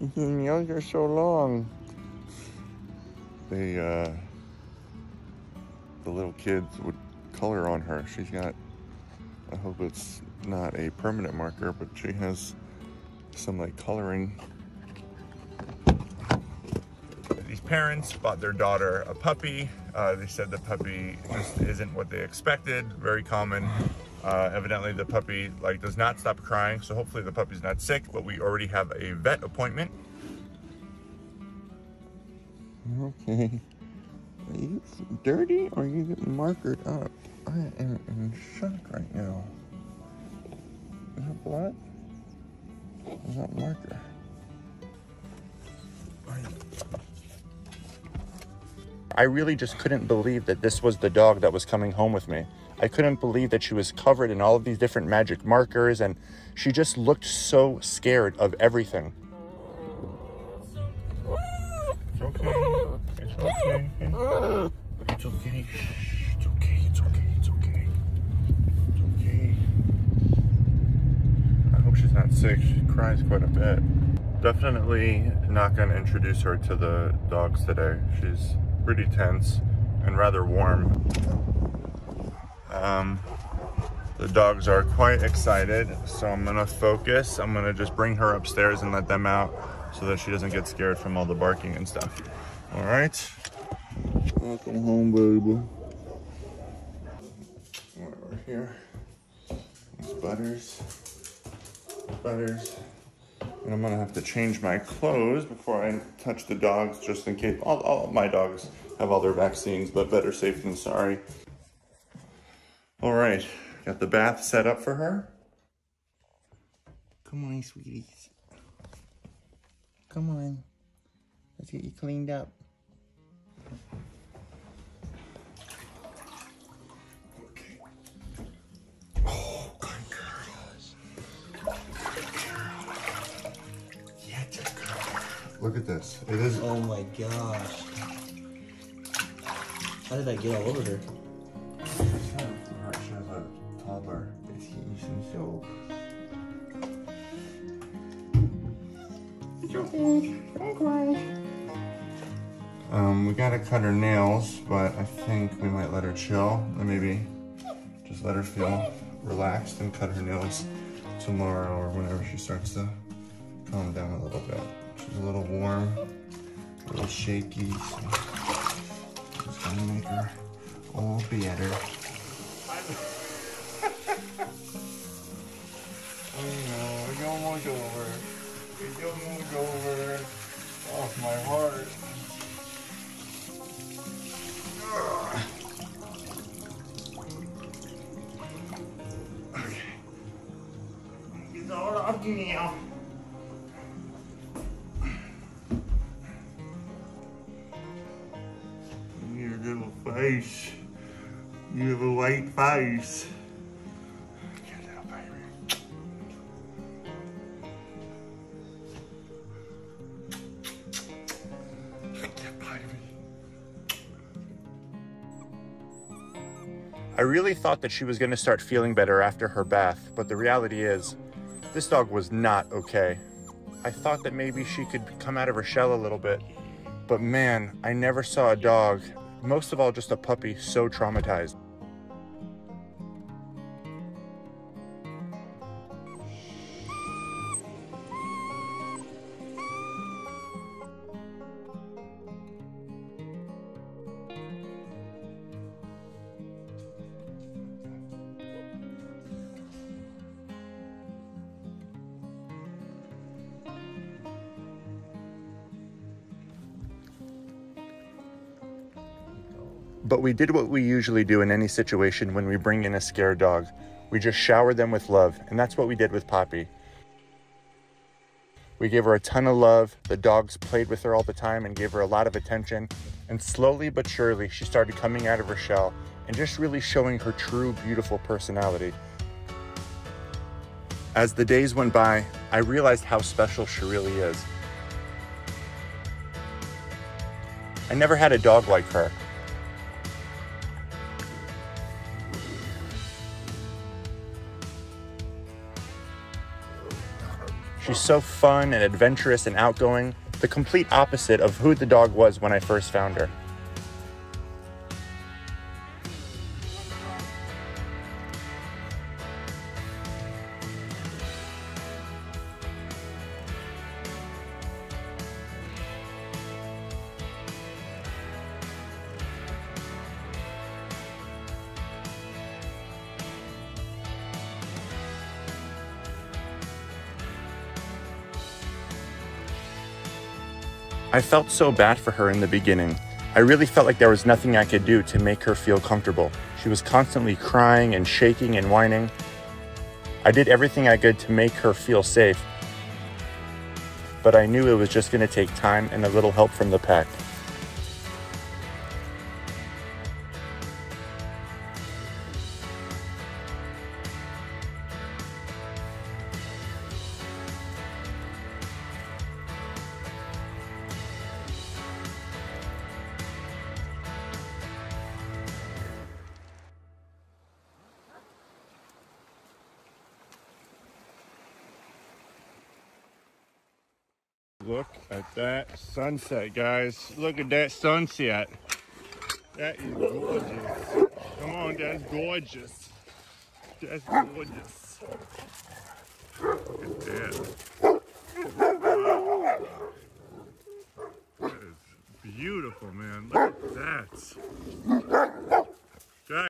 Your nails are so long. They, uh, the little kids would color on her. She's got, I hope it's not a permanent marker, but she has some like coloring. These parents bought their daughter a puppy. Uh, they said the puppy just isn't what they expected. Very common. Uh, evidently the puppy like does not stop crying. So hopefully the puppy's not sick, but we already have a vet appointment. Okay. Are you dirty or are you getting markered up? I am in shock right now. Is that blood? Is that marker? I really just couldn't believe that this was the dog that was coming home with me. I couldn't believe that she was covered in all of these different magic markers and she just looked so scared of everything. It's okay. It's okay. It's okay. It's okay. It's okay. It's okay. It's okay. I hope she's not sick. She cries quite a bit. Definitely not going to introduce her to the dogs today. She's pretty tense and rather warm. Um, the dogs are quite excited, so I'm gonna focus. I'm gonna just bring her upstairs and let them out so that she doesn't get scared from all the barking and stuff. All right? Welcome home, baby. We're here. It's Butters. Butters. And I'm gonna have to change my clothes before I touch the dogs just in case. All, all my dogs have all their vaccines, but better safe than sorry. All right, got the bath set up for her. Come on, sweeties. Come on. Let's get you cleaned up. Okay. Oh, good girl. Yeah, good girl. Look at this. It is. Oh my gosh. How did I get all over her? Is. Um, we gotta cut her nails, but I think we might let her chill and maybe just let her feel relaxed and cut her nails tomorrow or whenever she starts to calm down a little bit. She's a little warm, a little shaky, so just gonna make her all better. Almost over. It's almost over. Off my heart. Okay. It's all off now. Your little face. You have a white face. I really thought that she was going to start feeling better after her bath, but the reality is, this dog was not okay. I thought that maybe she could come out of her shell a little bit, but man, I never saw a dog, most of all just a puppy, so traumatized. But we did what we usually do in any situation when we bring in a scared dog. We just shower them with love, and that's what we did with Poppy. We gave her a ton of love. The dogs played with her all the time and gave her a lot of attention. And slowly but surely, she started coming out of her shell and just really showing her true, beautiful personality. As the days went by, I realized how special she really is. I never had a dog like her. She's so fun and adventurous and outgoing, the complete opposite of who the dog was when I first found her. I felt so bad for her in the beginning. I really felt like there was nothing I could do to make her feel comfortable. She was constantly crying and shaking and whining. I did everything I could to make her feel safe, but I knew it was just going to take time and a little help from the pack. Look at that sunset, guys. Look at that sunset. That is gorgeous. Come on, that's gorgeous. That's gorgeous. Look at that. That is beautiful, man. Look at that.